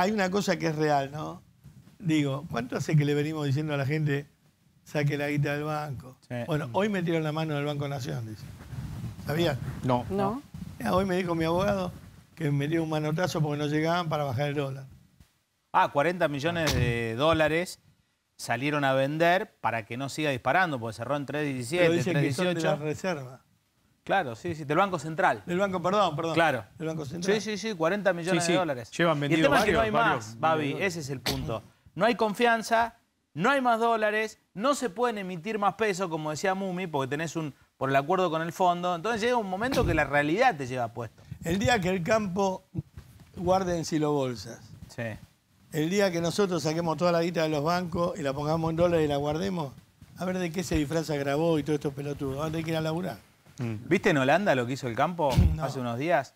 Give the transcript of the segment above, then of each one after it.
hay una cosa que es real, ¿no? Digo, ¿cuánto hace que le venimos diciendo a la gente saque la guita del banco? Sí. Bueno, hoy metieron la mano del Banco Nación, dice. ¿Sabían? No. ¿No? Mira, Hoy me dijo mi abogado que metió un manotazo porque no llegaban para bajar el dólar. Ah, 40 millones de dólares salieron a vender para que no siga disparando, porque cerró en Pero 3.17, dice que son de la 3.18. Claro, sí, sí, del Banco Central. Del Banco, perdón, perdón. Claro. Del Banco Central. Sí, sí, sí, 40 millones Sí, sí, de dólares. llevan y el vendido tema es que no hay varios- más, varios Babi, ese es el punto. No hay confianza, no hay más dólares, no se pueden emitir más pesos, como decía Mumi, porque tenés un por el acuerdo con el fondo. Entonces llega un momento que la realidad te lleva puesto. El día que el campo guarde en silobolsas, Sí. el día que nosotros saquemos toda la guita de los bancos y la pongamos en dólares y la guardemos, a ver de qué se disfraza Grabó y todo estos pelotudos. Van a tener que ir a laburar. ¿Viste en Holanda lo que hizo el campo No. hace unos días?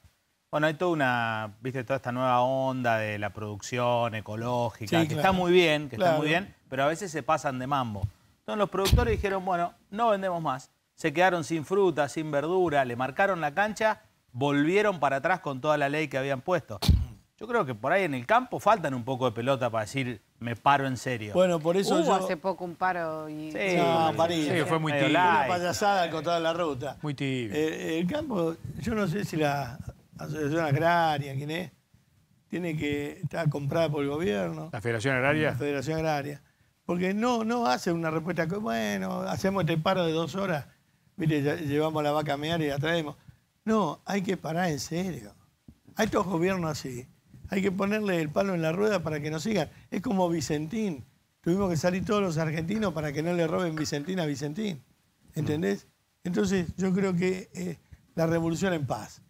Bueno, hay toda una, viste, toda esta nueva onda de la producción ecológica, Sí, que claro. está muy bien, que Claro. está muy bien, pero a veces se pasan de mambo. Entonces los productores dijeron, bueno, no vendemos más. Se quedaron sin fruta, sin verdura, le marcaron la cancha, volvieron para atrás con toda la ley que habían puesto. Yo creo que por ahí en el campo faltan un poco de pelota para decir, me paro en serio. Bueno, por eso Hubo yo... hace poco un paro y... Sí. No, París. Sí, fue muy tibio. Una payasada al costado de la ruta. Muy tibio. Eh, el campo, yo no sé si la Asociación Agraria, quién es, tiene que estar comprada por el gobierno, La Federación la Agraria. Federación Agraria, porque no, no hace una respuesta que, bueno, hacemos este paro de dos horas, mire, ya- llevamos la vaca a mear y la traemos. No, hay que parar en serio. Hay estos gobiernos así. Hay que ponerle el palo en la rueda para que nos sigan. Es como Vicentín. Tuvimos que salir todos los argentinos para que no le roben Vicentín a Vicentín. ¿Entendés? Entonces yo creo que eh, la revolución en paz.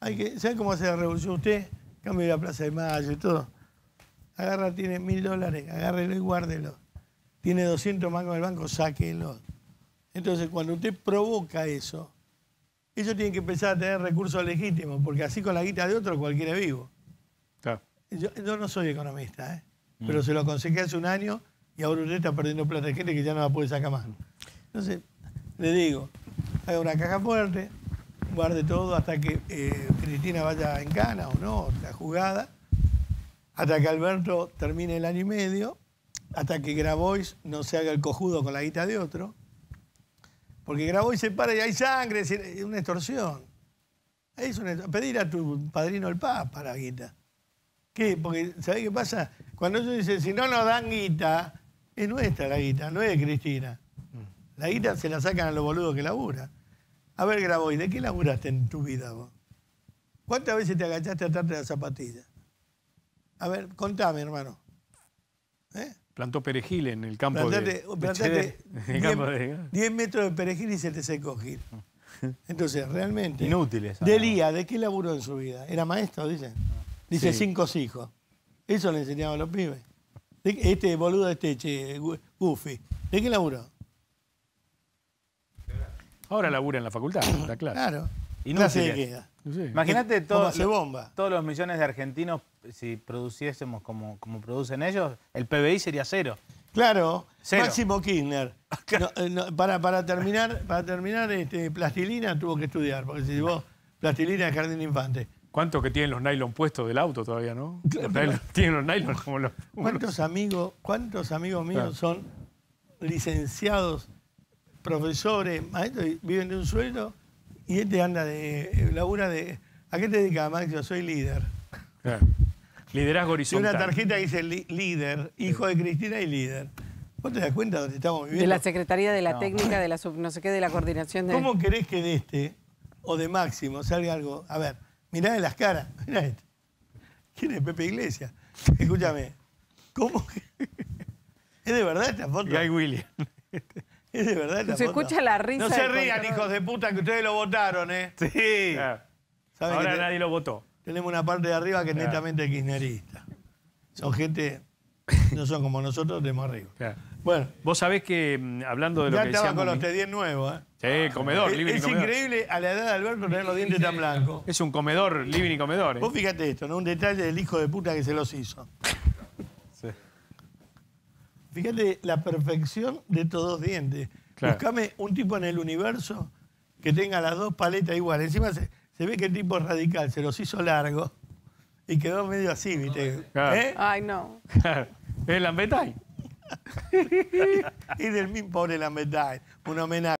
Hay que, ¿Sabe cómo hace la revolución usted? Cambio la Plaza de Mayo y todo. Agarra, tiene mil dólares, agárrelo y guárdelo. Tiene 200 mangos del banco, sáquelo. Entonces, cuando usted provoca eso, ellos tienen que empezar a tener recursos legítimos, porque así con la guita de otro cualquiera vivo. Yo, yo no soy economista, ¿eh? pero se lo aconsejé hace un año y ahora usted está perdiendo plata de gente que ya no la puede sacar más. Entonces, le digo, haga una caja fuerte, guarde todo hasta que eh, Cristina vaya en cana o no, la jugada, hasta que Alberto termine el año y medio, hasta que Grabois no se haga el cojudo con la guita de otro, porque Grabois se para y hay sangre, es es una extorsión. Es una, pedir a tu padrino el Papa la guita. ¿Qué? Porque, ¿sabés qué pasa? Cuando ellos dicen, si no nos dan guita, es nuestra la guita, no es de Cristina. La guita se la sacan a los boludos que laburan. A ver, Grabois, ¿de qué laburaste en tu vida vos? ¿Cuántas veces te agachaste a atarte la zapatilla? A ver, contame, hermano. ¿Eh? Plantó perejil en el campo Plantate, de... plantate En el campo de- 10 metros de perejil y se te secó, Gil. Entonces, realmente... Inútiles. Delía, ¿de qué laburó en su vida? ¿Era maestro, dicen? Dice Sí. cinco hijos. Eso le enseñaban a los pibes. ¿De qué- Este boludo, este che, Goofy. ¿De qué laburó? Ahora labura en la facultad, está claro. Claro. Inútiles. Queda. Imagínate todos los millones de argentinos, si produciésemos como, como producen ellos, el PBI sería cero. Claro, Cero. Máximo Kirchner. No, eh, no, para, para terminar, para terminar este, plastilina tuvo que estudiar, porque se llevó plastilina al jardín de infante. ¿Cuántos que tienen los nylon puestos del auto todavía, no? Los nylon- tienen los nylon como los... ¿Cuántos amigos, cuántos amigos míos Claro. son licenciados, profesores, maestros, y viven de un sueldo y este anda de eh, labura de. ¿A qué te dedicas, Max? Yo soy líder. Claro. Liderazgo Tiene una horizontal. tarjeta que dice líder, hijo de Cristina y líder. ¿Vos te das cuenta dónde estamos viviendo? De la Secretaría de la No. Técnica, de la sub, no sé qué, de la coordinación de... ¿Cómo querés que de este o de Máximo salga algo? A ver, mirá de las caras. Mirá este. ¿Quién es Pepe Iglesias? Escúchame. ¿Cómo? ¿Es de verdad esta foto? Guy William. Es de verdad esta Se foto? escucha la risa No se rían, control. hijos de puta, que ustedes lo votaron, ¿eh? Sí. Claro. Ahora que nadie lo votó. Tenemos una parte de arriba que es netamente kirchnerista. Son gente, no son como nosotros, tenemos arriba. Claro. Bueno, Vos sabés que, mm, hablando de lo ya que estaba decíamos... con los T10 nuevos, ¿eh? Sí, comedor, Es- living y es comedor. increíble a la edad de Alberto tener los dientes tan blancos. Es un comedor, living y comedor. ¿eh? Vos fíjate esto, ¿no? Un detalle del hijo de puta que se los hizo. Sí. Fíjate la perfección de estos dos dientes. Claro. Buscame un tipo en el universo que tenga las dos paletas iguales. Encima se, se ve que el tipo es radical, se los hizo largos. Y quedó medio así, ¿viste? Claro. ¿Eh? Ay, no. ¿Es? Y del mismo pobre Lambertay, un homenaje.